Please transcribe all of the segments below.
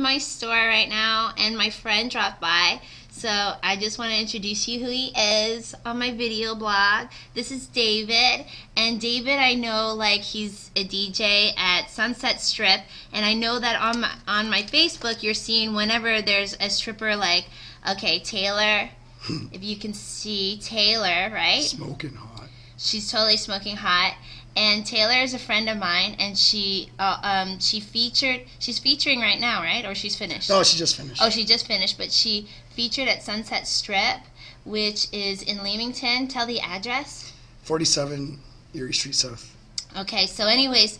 my store right now and my friend dropped by so I just want to introduce you who he is on my video blog. This is David and David I know like he's a DJ at Sunset Strip and I know that on my, on my Facebook you're seeing whenever there's a stripper like okay Taylor hmm. if you can see Taylor right Smoking hot. she's totally smoking hot and Taylor is a friend of mine, and she uh, um she featured she's featuring right now, right? Or she's finished? Oh, she just finished. Oh, she just finished, but she featured at Sunset Strip, which is in Leamington. Tell the address. 47 Erie Street South. Okay, so anyways,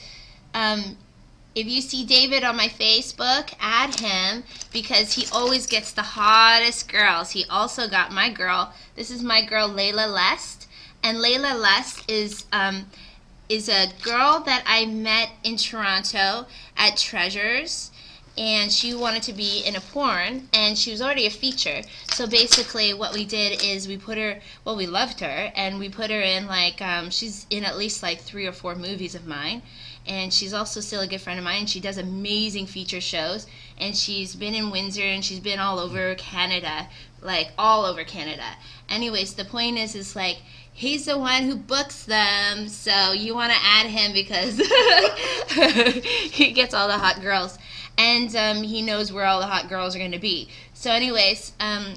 um, if you see David on my Facebook, add him because he always gets the hottest girls. He also got my girl. This is my girl Layla Lust, and Layla Lust is um is a girl that I met in Toronto at Treasures and she wanted to be in a porn and she was already a feature. So basically what we did is we put her well we loved her and we put her in like um, she's in at least like three or four movies of mine and she's also still a good friend of mine. And she does amazing feature shows and she's been in windsor and she's been all over canada like all over canada. Anyways the point is is like he's the one who books them so you want to add him because he gets all the hot girls and um, he knows where all the hot girls are going to be so anyways um,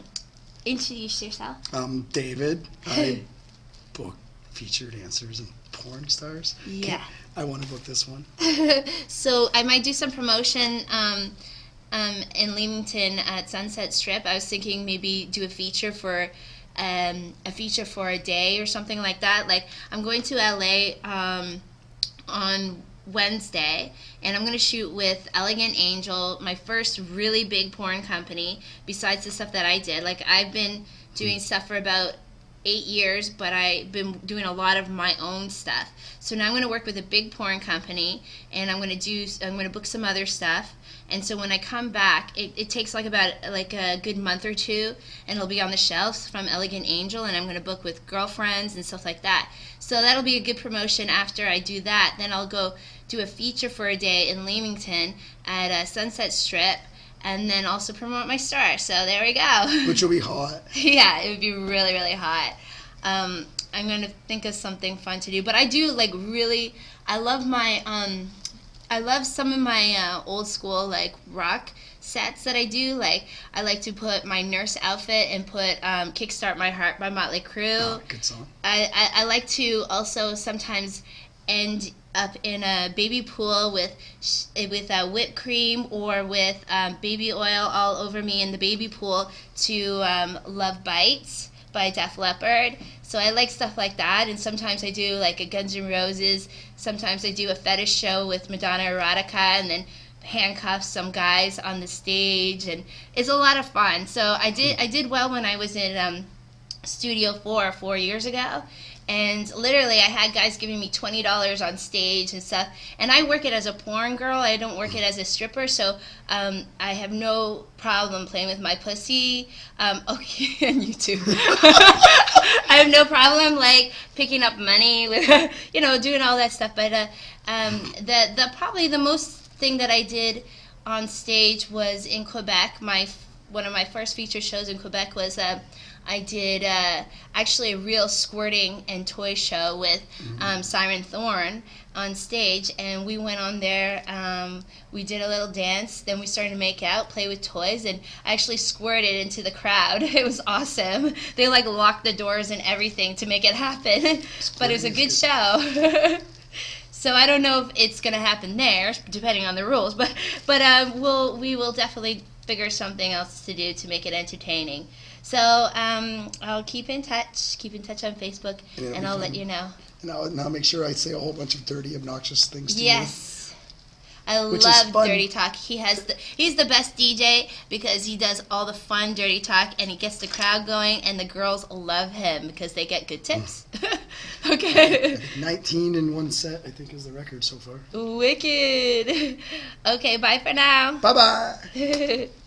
introduce yourself Um, David, I book feature dancers and porn stars. Yeah. I want to book this one. so I might do some promotion um, um, in Leamington at Sunset Strip. I was thinking maybe do a feature for um, a feature for a day or something like that. Like I'm going to LA um, on Wednesday, and I'm gonna shoot with Elegant Angel, my first really big porn company. Besides the stuff that I did, like I've been doing stuff for about eight years, but I've been doing a lot of my own stuff. So now I'm going to work with a big porn company, and I'm going to do I'm going to book some other stuff. And so when I come back, it, it takes like about like a good month or two, and it'll be on the shelves from Elegant Angel, and I'm going to book with girlfriends and stuff like that. So that'll be a good promotion after I do that. Then I'll go do a feature for a day in Leamington at a Sunset Strip. And then also promote my star. So there we go. Which will be hot. yeah, it would be really, really hot. Um, I'm gonna think of something fun to do, but I do like really. I love my um, I love some of my uh, old school like rock sets that I do. Like I like to put my nurse outfit and put um, "Kickstart My Heart" by Motley Crue. Oh, good song. I, I, I like to also sometimes end up in a baby pool with with uh, whipped cream or with um, baby oil all over me in the baby pool to um, Love Bites by Def Leppard. So I like stuff like that, and sometimes I do like a Guns N' Roses. Sometimes I do a fetish show with Madonna Erotica, and then handcuff some guys on the stage, and it's a lot of fun. So I did I did well when I was in um, Studio Four four years ago, and literally I had guys giving me twenty dollars on stage and stuff. And I work it as a porn girl. I don't work it as a stripper, so um, I have no problem playing with my pussy. Um, okay, and you too. I have no problem like picking up money, with, you know, doing all that stuff. But uh, um, the the probably the most thing that I did on stage was in Quebec. My one of my first feature shows in Quebec was uh, I did uh, actually a real squirting and toy show with um, Siren Thorne on stage, and we went on there. Um, we did a little dance, then we started to make out, play with toys, and I actually squirted into the crowd. It was awesome. They like locked the doors and everything to make it happen, but it was a good show. So I don't know if it's gonna happen there, depending on the rules. But but um, we'll we will definitely figure something else to do to make it entertaining. So um, I'll keep in touch, keep in touch on Facebook, Yeah, and I'll let you know. Now, now make sure I say a whole bunch of dirty, obnoxious things to you. Yes. I Which love. Dirty Talk. He has the he's the best DJ because he does all the fun dirty talk and he gets the crowd going and the girls love him because they get good tips. okay. 19 in one set, I think, is the record so far. Wicked. Okay, bye for now. Bye bye.